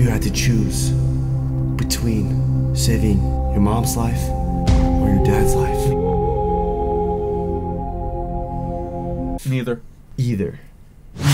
you had to choose between saving your mom's life or your dad's life? Neither. Either.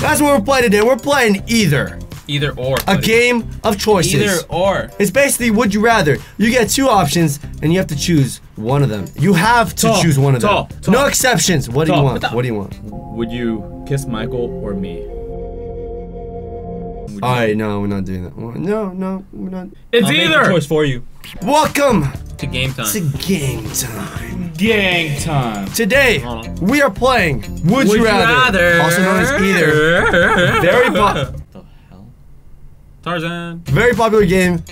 That's what we're playing today. We're playing either. Either or. A game of choices. Either or. It's basically would you rather. You get two options and you have to choose one of them. You have to Tall, choose one of tall, them. tall. No exceptions. What do you want? What do you want? Would you kiss Michael or me? Would you- Alright, no, we're not doing that. No, no, we're not. It's I'll make the either. choice for you. Welcome To game time. to game time. Gang time. Today, we are playing Would, Would You Rather. Also known as either. Very po- What the hell? Tarzan. Very popular game.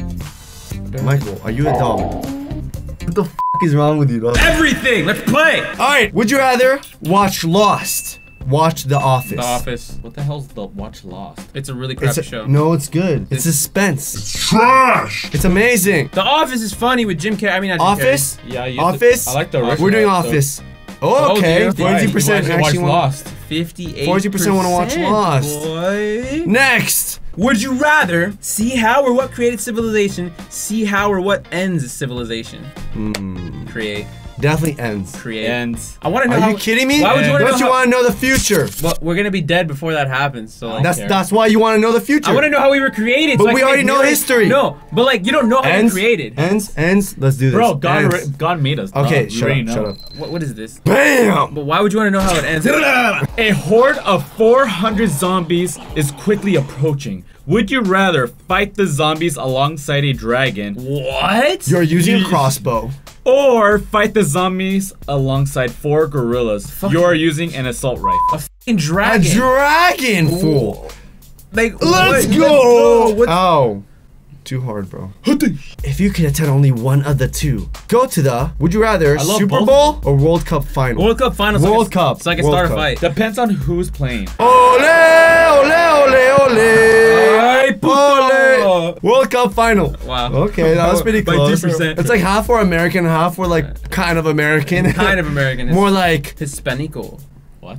Michael, are you a dog? What the f is wrong with you, dog? Everything. Let's play. Alright, would you rather watch Lost? Watch The Office. The Office. What the hell's the Watch Lost? It's a really It's crappy a- show. No, it's good. It's suspense. It's trash. It's amazing. The Office is funny with Jim Carrey. I mean, not Jim Office. Yeah, you Office. I like the original. We're doing episode. Office. Oh, okay. Oh. Forty percent you watch actually want. Lost. 58 40% wanna watch Lost. Boy. Next. Would you rather see how or what created civilization, see how or what ends civilization? Hmm. Create. Definitely ends. Create. And I want to know Are how. you kidding me? Why would you want to Don't know? you want to know the future? well, we're gonna be dead before that happens. So like, That's care. that's why you want to know the future. I want to know how we were created. But so we already know millions- history. No, but like you don't know how ends. we were created. Ends. Ends. Let's do this. bro, God, Ends. God made us. Okay, shut up. Shut up. What, what is this? Bam. But why would you want to know how it ends? A horde of 400 zombies is quickly approaching. Would you rather fight the zombies alongside a dragon what? You're using a crossbow. or fight the zombies alongside four gorillas? You're using an assault rifle. A fucking A dragon. A dragon fool. like, Let's what- go. What- Oh. Too hard, bro. If you could attend only one of the two, go to the Would you rather Super both. Bowl or World Cup final? World Cup finals. World so I can, Cup. So I can World start Cup. a fight. Depends on who's playing. Ole, ole, ole, ole. Ole. World Cup final. Wow. Okay, that was pretty By close. 2%. It's like half were American, half were like kind of American. Kind of American. More like Hispanico. What?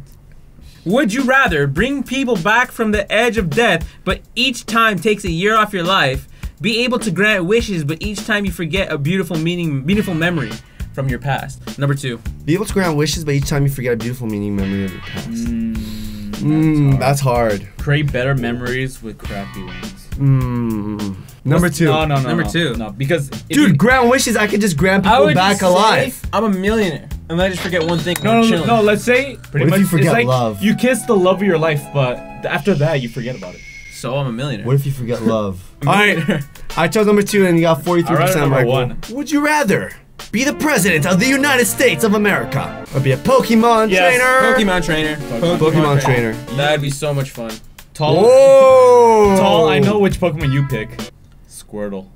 Would you rather bring people back from the edge of death, but each time takes a year off your life, be able to grant wishes, but each time you forget a beautiful meaning, beautiful memory from your past? Number two. be able to grant wishes, but each time you forget a beautiful meaning memory of your past. Mm, Mmm, that's hard. Create better memories with crappy ones. Mmm. Number two. No, no, no. Number no. two. No, because Dude, you- grant wishes, I could just grant I people would back just say alive. I'm a millionaire, and I just forget one thing. No, no, no, no. Let's say pretty What if you forget it's like love? you kiss the love of your life, but after that you forget about it. So I'm a millionaire. What if you forget love? Alright, I chose number two and you got 43% Alright, number Michael. one. Would you rather be the president of the United States of America or be a Pokemon Yes. trainer? Pokemon trainer. Pokemon trainer. That'd be so much fun. Tall, Whoa! tall. I know which Pokemon you pick. Squirtle.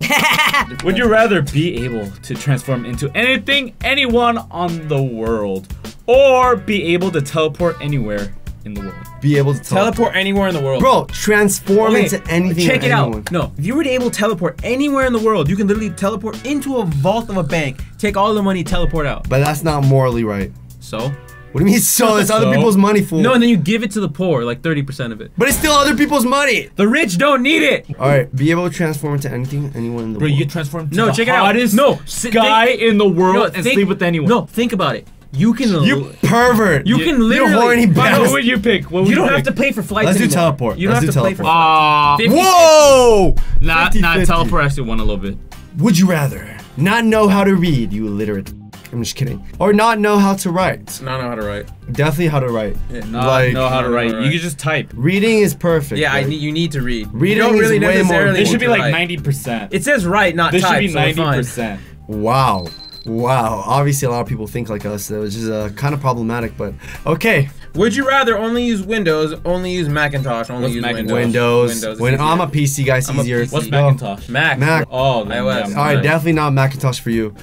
Would you rather be able to transform into anything, anyone on the world, or be able to teleport anywhere in the world? Be able to teleport. Teleport anywhere in the world. Bro, transform Okay, into anything Check it anyone. out. No, if you were to able to teleport anywhere in the world, you can literally teleport into a vault of a bank, take all the money, teleport out. But that's not morally right. So? What do you mean so? It's other people's money, fool. No, and then you give it to the poor, like 30% of it. but it's still other people's money. The rich don't need it. Alright, be able to transform into anything, anyone in the Bro, world. you get transformed to No, the check it out. hottest No, si- guy think- in the world No, and think- sleep with anyone. No, think about it. You can. You pervert. You You- can you literally. horny But bastard. no, What would you pick? What would You don't pick? have to pay for flights Let's do anymore. teleport. You don't Let's have do to pay for teleport. Ah, 50 Whoa! nah, 50, nah. 50. Teleport actually won a little bit. Would you rather not know how to read, you illiterate? I'm just kidding. Or not know how to write? Don't know how to write. Definitely how to write. Not Like- know how to write. You can just type. Reading is perfect. Yeah, I need. You need to read. Reading you don't is way more necessarily. important. It should be like ninety percent. It says write, not This type. should be ninety fine. percent. Wow. Wow. Obviously, a lot of people think like us, which is uh, kind of problematic, but okay. Would you rather only use Windows, only use Macintosh, only What's use Macintosh? Windows? Windows. Windows. when I'm a. PC guy, it's I'm easier. PC. What's Go. Macintosh? Mac. Mac. Oh, then, iOS. All right, Right. definitely not Macintosh for you.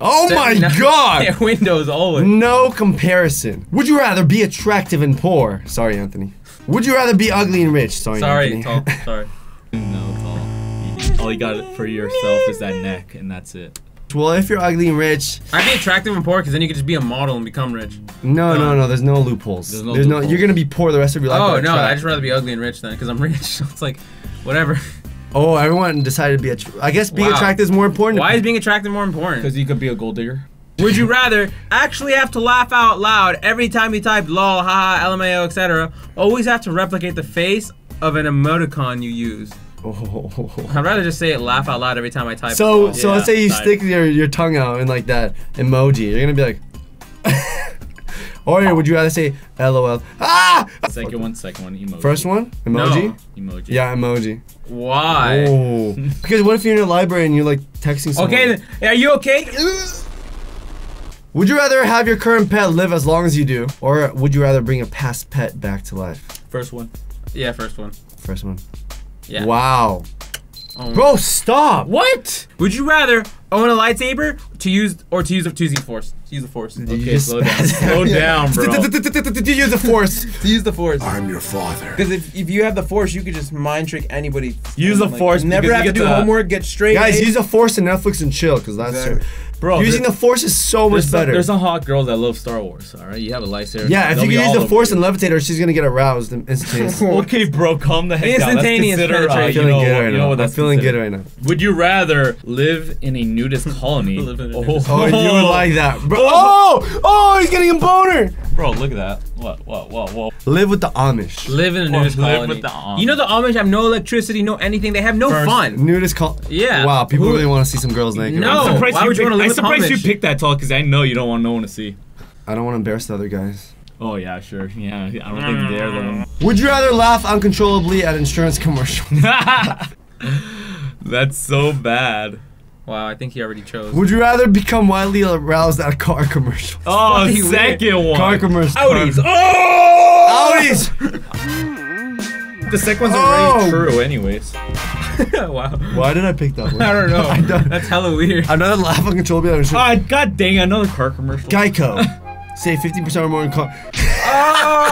Oh my No- god! Yeah, Windows always. No comparison. Would you rather be attractive and poor? Sorry, Anthony. Would you rather be ugly and rich? Sorry, Sorry, Anthony. tall. Sorry. No, tall. All you got for yourself is that neck, and that's it. Well, if you're ugly and rich, I'd be attractive and poor because then you could just be a model and become rich. no, no, no. There's no loopholes. There's no You're gonna be poor the rest of your life. Oh but no, I'd just rather be ugly and rich then because I'm rich. So it's like, whatever. Oh, everyone decided to be. Att- I guess being Wow. attractive is more important. Why is being attractive more important? Because you could be a gold digger. Would you rather actually have to laugh out loud every time you type lol, haha, LMAO, etc., always have to replicate the face of an emoticon you use? Oh. I'd rather just say it laugh out loud every time I type. So, lol. so Yeah, let's say you type. stick your, your tongue out in like that emoji. You're gonna be like, or would you rather say LOL? Ah! Second one, second one, emoji. First one, emoji. No. Emoji. Yeah, emoji. Why? Oh. because what if you're in a library and you're like texting someone? Okay, then, are you okay? Would you rather have your current pet live as long as you do, or would you rather bring a past pet back to life? First one. Yeah, first one. First one. Yeah. Wow. Oh. Bro, stop. What? Would you rather own a lightsaber to use or to use to use the force? To use the force. Did you Okay, just slow down. Slow down, bro. To use the force. To use the force. I'm your father. Because if, if you have the force, you could just mind trick anybody. Use the Like, force Never have to do to- homework. Get straight. Guys, A's. use the force in Netflix and chill, cause that's Exactly. Bro, using there- the force is so much there's some, better. there's some hot girls that love Star Wars. All right, you have a lightsaber. yeah, if you can use the force you. and levitate her, she's gonna get aroused instantaneously. Okay, bro, calm the heck down. Let's Instantaneous consider, uh, penetration. you feeling know, good right you know now. what I'm that's feeling good right now. Would you rather live in a nudist colony? Live in a oh, nudist Oh, you would like that, bro. Oh, oh, he's getting a boner. Bro, look at that. What? What? What? What? Live with the Amish. Live in a Or nudist live colony. with the Amish. You know the Amish have no electricity, no anything. They have no First- fun. Nudist col. Yeah. Wow, people Who- really want to see some girls naked. No. right now. surprised why you would you wanna live I'm with surprised you picked that talk because I know you don't want no one to see. I don't want to embarrass the other guys. Oh yeah, sure. Yeah, I don't think mm. they're the one. Would you rather laugh uncontrollably at insurance commercials? That's so bad. Wow, I think he already chose. Would you rather become widely aroused at a car commercial? Oh, fucking second one. Car commercials. Audis. Oh! Audis. The second one's Oh! already true, anyways. wow. Why did I pick that one? I don't know. I don't- That's hella weird. Another laugh uncontrollably at insurance. Ah, god dang, another car commercial. Geico. Save 50% or more in car. Ah!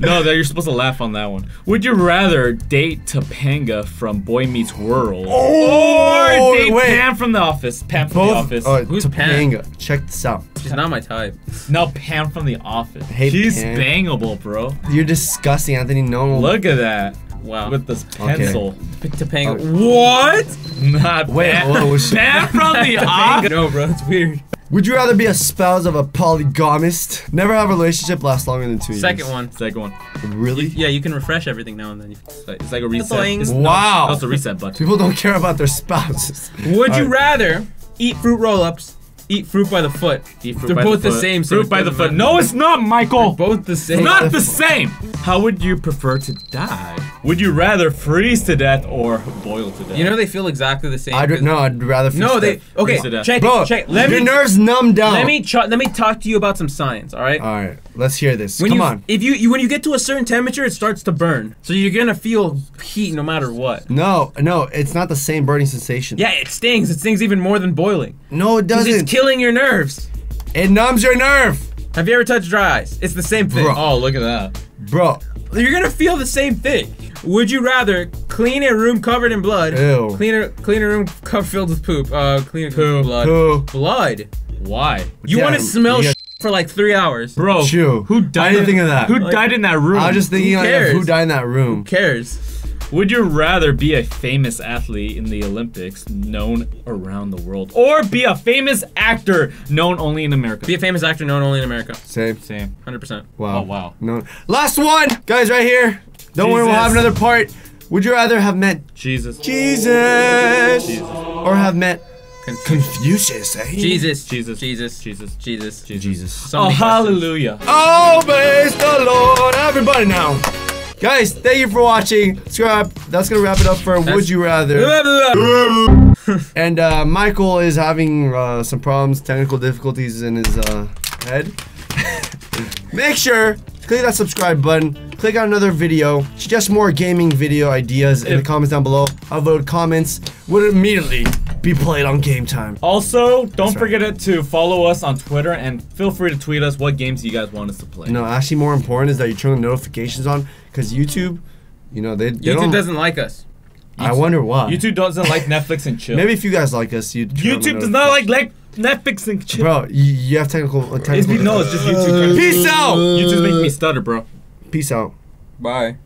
No, that you're supposed to laugh on that one. Would you rather date Topanga from Boy Meets World, Oh, or date wait. Pam from The Office? Pam from The Office. Oh, Who's Topanga. Check this out. She's not my type. no, Pam from The Office. Hey, She's Pam. bangable, bro. You're disgusting, Anthony. No. Look at that. Wow. With this pencil. P- Topanga. Oh. What? Not Wait, Pam. whoa, whoa. Pam from The Office. No, bro, It's weird. Would you rather be a spouse of a polygamist? Never have a relationship last longer than two years. Second one. Second one. Really? Yeah, you can refresh everything now and then. It's like, it's like a reset. It's, Wow. That's a reset button. People don't care about their spouses. Would you Alright. rather eat fruit roll-ups, eat fruit by the foot? Eat fruit They're by both the foot. same, so Fruit by the foot. No, it's not, Michael. Both the same. It's not the same. How would you prefer to die? Would you rather freeze to death or boil to death? You know they feel exactly the same. I'd 'cause- no, I'd rather. freeze No, they. death. Okay, Freeze to death. check. Bro, check. Let your me. nerves numb down. Let me. Ch- let me talk to you about some science. All right. All right, let's hear this. when Come you, on. If you, you when you get to a certain temperature, it starts to burn. So you're gonna feel heat no matter what. No, no, it's not the same burning sensation. Yeah, it stings. It stings even more than boiling. No, it doesn't. It's killing your nerves. it numbs your nerve, Have you ever touched dry ice? It's the same thing. Bro. Oh, look at that. bro. You're gonna feel the same thing. Would you rather clean a room covered in blood? Ew. Clean a clean a room co- filled with poop. Uh, clean a Poo. blood. Poo. Blood. Why? You Yeah, want to smell yeah. for like three hours? Bro, Chew. who died? I didn't in- think of that. Who Like- died in that room? I was just thinking Who like, cares? who died in that room. Who cares? Would you rather be a famous athlete in the Olympics known around the world or be a famous actor known only in America? Be a famous actor known only in America. Same. Same. Hundred percent. Wow. Oh, wow. No. Last one, guys, right here. Don't worry, we'll have another part. Would you rather have met Jesus. Jesus, Jesus. or have met Confucius? Eh? Jesus. Jesus. Jesus. Jesus. Jesus. Jesus. So Oh, hallelujah. Oh, praise the Lord, everybody now. Guys, thank you for watching. Subscribe. That's gonna wrap it up for Would You Rather. And uh, Michael is having uh, some problems, technical difficulties in his uh, head. Make sure to click that subscribe button. Click on another video. Suggest more gaming video ideas in the comments down below. I'll Upload comments would immediately be played on game time. Also, don't right. forget to follow us on Twitter and feel free to tweet us what games you guys want us to play. No, actually, more important is that you turn the notifications on because YouTube, you know, they, they YouTube don't. doesn't like us. I wonder why. YouTube doesn't like Netflix and chill. Maybe if you guys like us, you'd. turn on the YouTube does not like like Netflix and chill. Bro, you, you have technical. Uh, It's, technical no, it's just YouTube. Peace out. YouTube's making me stutter, bro. Peace out. Bye.